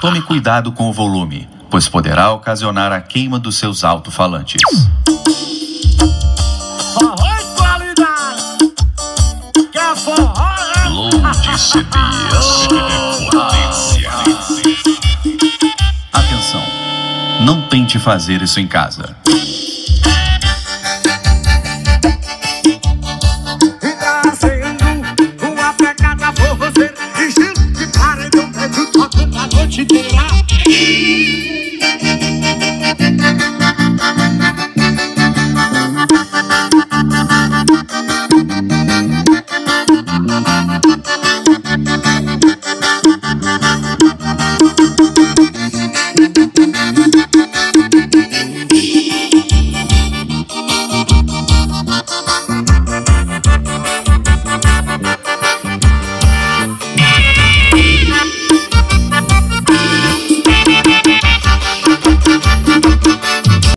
Tome cuidado com o volume, pois poderá ocasionar a queima dos seus alto-falantes. É? Potência. Atenção! Não tente fazer isso em casa. tu verras.